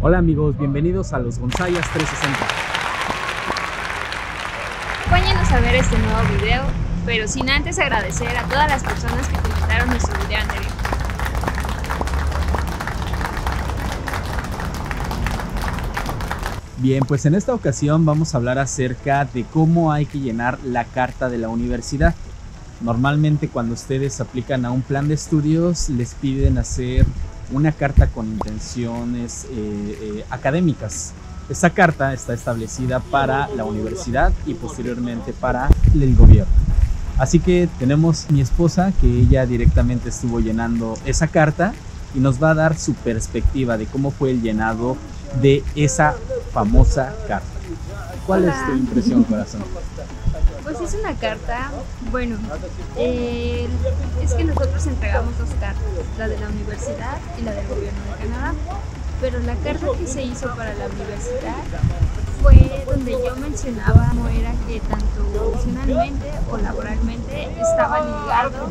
Hola amigos, bienvenidos a los Gonzayas 360. Acompáñenos a ver este nuevo video, pero sin antes agradecer a todas las personas que comentaron nuestro video anterior. Bien, pues en esta ocasión vamos a hablar acerca de cómo hay que llenar la carta de la universidad. Normalmente cuando ustedes aplican a un plan de estudios les piden hacer una carta con intenciones eh, eh, académicas. Esta carta está establecida para la universidad y posteriormente para el gobierno. Así que tenemos mi esposa que ella directamente estuvo llenando esa carta y nos va a dar su perspectiva de cómo fue el llenado de esa famosa carta. ¿Cuál es tu impresión, corazón? Pues es una carta, bueno, eh, es que nosotros entregamos dos cartas, la de la universidad y la del gobierno de Canadá, pero la carta que se hizo para la universidad fue donde yo mencionaba cómo era que tanto profesionalmente o laboralmente estaba ligado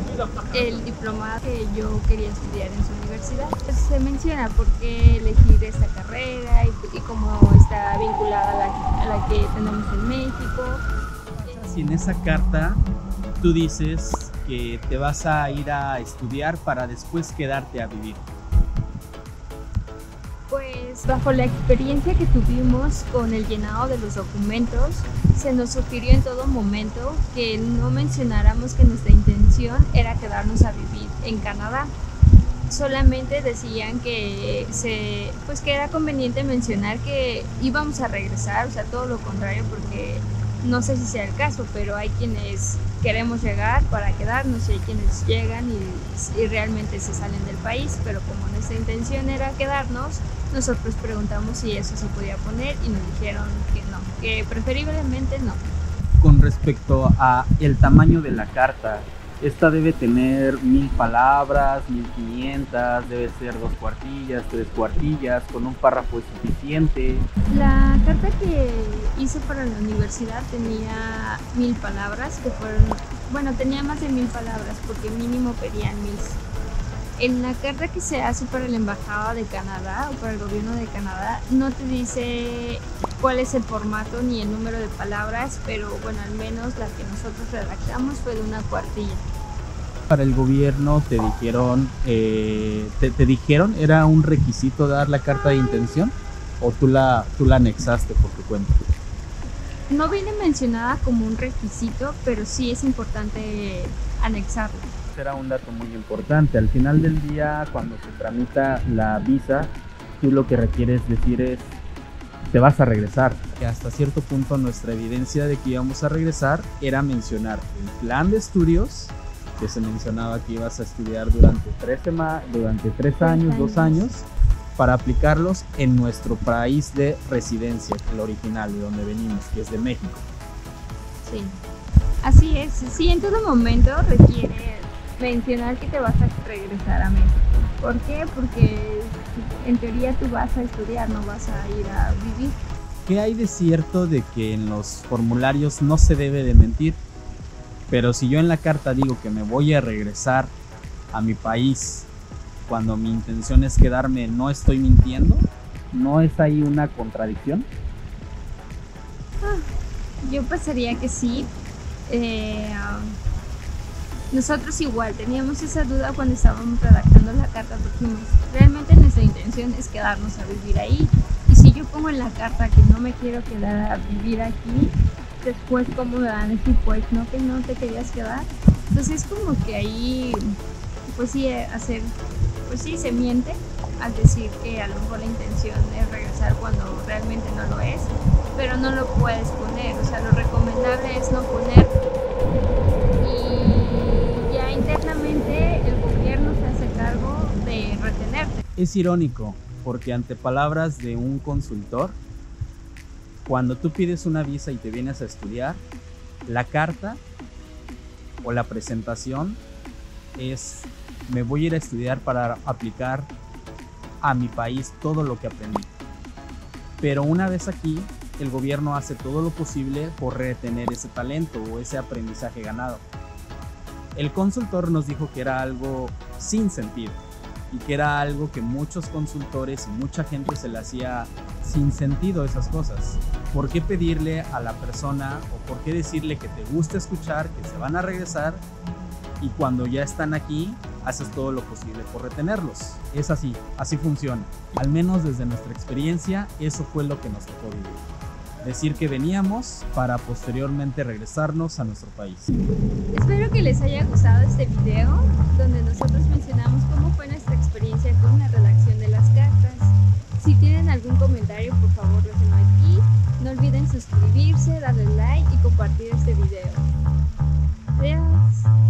el diplomado que yo quería estudiar en su universidad. Se menciona por qué elegir esta carrera y, cómo está vinculada a la, a la que tenemos en México en esa carta tú dices que te vas a ir a estudiar para después quedarte a vivir? Pues bajo la experiencia que tuvimos con el llenado de los documentos, se nos sugirió en todo momento que no mencionáramos que nuestra intención era quedarnos a vivir en Canadá. Solamente decían que se, pues que era conveniente mencionar que íbamos a regresar, o sea, todo lo contrario, porque no sé si sea el caso, pero hay quienes queremos llegar para quedarnos y hay quienes llegan y, realmente se salen del país, pero como nuestra intención era quedarnos, nosotros preguntamos si eso se podía poner y nos dijeron que no, que preferiblemente no. Con respecto a el tamaño de la carta, esta debe tener mil palabras, mil quinientas, debe ser dos cuartillas, tres cuartillas, con un párrafo suficiente. La carta que hice para la universidad tenía mil palabras, que fueron, bueno, tenía más de mil palabras porque mínimo pedían mil. En la carta que se hace para la Embajada de Canadá o para el gobierno de Canadá no te dice cuál es el formato ni el número de palabras, pero bueno, al menos la que nosotros redactamos fue de una cuartilla. Para el gobierno te dijeron, eh, te, dijeron, era un requisito dar la carta de intención o tú la, tú la anexaste por tu cuenta. No viene mencionada como un requisito, pero sí es importante anexarla era un dato muy importante. Al final del día, cuando se tramita la visa, tú lo que requieres decir es, te vas a regresar. Que hasta cierto punto nuestra evidencia de que íbamos a regresar era mencionar el plan de estudios, que se mencionaba que ibas a estudiar durante tres, durante tres años, dos años, para aplicarlos en nuestro país de residencia, el original, de donde venimos, que es de México. Sí, así es. Sí, en todo momento requiere mencionar que te vas a regresar a México. ¿Por qué? Porque en teoría tú vas a estudiar, no vas a ir a vivir. ¿Qué hay de cierto de que en los formularios no se debe de mentir? Pero si yo en la carta digo que me voy a regresar a mi país cuando mi intención es quedarme, ¿no estoy mintiendo? ¿No es ahí una contradicción? Ah, yo pensaría que sí. Eh, nosotros igual teníamos esa duda cuando estábamos redactando la carta, porque realmente nuestra intención es quedarnos a vivir ahí. Y si yo pongo en la carta que no me quiero quedar a vivir aquí, después cómo me van a pues no, que no te querías quedar. Entonces es como que ahí, pues sí, hacer, pues sí, se miente al decir que a lo mejor la intención es regresar cuando realmente no lo es, pero no lo puedes poner, o sea, lo recomendable es no poner Es irónico, porque ante palabras de un consultor, cuando tú pides una visa y te vienes a estudiar, la carta o la presentación es me voy a ir a estudiar para aplicar a mi país todo lo que aprendí. Pero una vez aquí, el gobierno hace todo lo posible por retener ese talento o ese aprendizaje ganado. El consultor nos dijo que era algo sin sentido y que era algo que muchos consultores y mucha gente se le hacía sin sentido esas cosas. ¿Por qué pedirle a la persona o por qué decirle que te gusta escuchar, que se van a regresar y cuando ya están aquí haces todo lo posible por retenerlos? Es así, así funciona. Al menos desde nuestra experiencia, eso fue lo que nos tocó vivir decir que veníamos para posteriormente regresarnos a nuestro país. Espero que les haya gustado este video donde nosotros mencionamos cómo fue nuestra experiencia con la redacción de las cartas. Si tienen algún comentario, por favor, déjenlo aquí. No olviden suscribirse, darle like y compartir este video. Adiós.